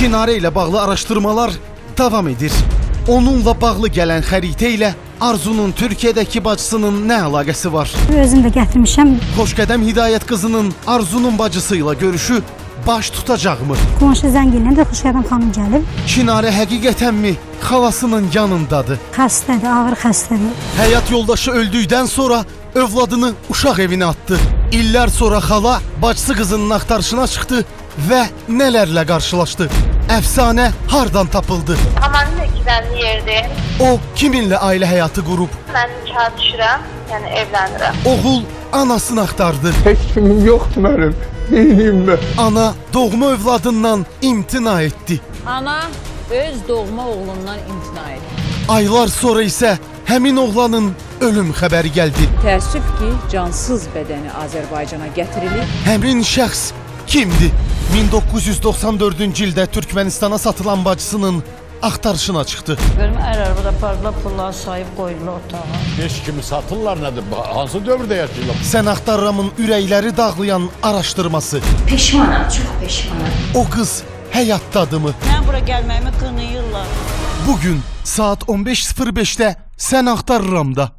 Çinarə ilə bağlı araşdırmalar davam edir. Onunla bağlı gələn xəritə ilə Arzunun Türkiyədəki bacısının nə əlaqəsi var? Özüm də gətirmişəm. Xoşqədəm Hidayət qızının Arzunun bacısı ilə görüşü baş tutacaqmı? Qonşu zəng eləyəndə də Xoşqədəm xanım gəlib. Çinarə həqiqətənmi xalasının yanındadır? Xəstədir, ağır xəstədir. Həyat yoldaşı öldükdən sonra övladını uşaq evinə atdı. İllər sonra xala bacısı qızının axtarışına çıxdı və nələrlə qarşılaşdı? Əfsanə hardan tapıldı? Hamanın ikilənli yerdir. O kiminlə ailə həyatı qurub? Mən nikaha düşürəm, yəni evlənirəm. Oğul anasını axtardı. Heç kimim yoxdur mənim. Neyniyim mən? Ana doğma övladından imtina etdi. Ana öz doğma oğlundan imtina edir. Aylar sonra isə həmin oğlanın ölüm xəbəri gəldi. Təəssüf ki, cansız bədəni Azərbaycana gətirilib. Həmin şəxs kimdi? 1994-cü ildə Türkmənistana satılan bacısının axtarışına çıxdı. Görüm ər arabada parla pullar sayıb qoydular otağa. Heç kimi satırlar nədir? Hansı dövrdə yaşayırlar? Sən axtarramın ürəkləri dağlayan araşdırması. Peşmanam, çox peşmanam. O qız həyatdadımı? Mən bura gəlməyimi qınayırlar. Bugün saat 15:05-də sən axtarıramda.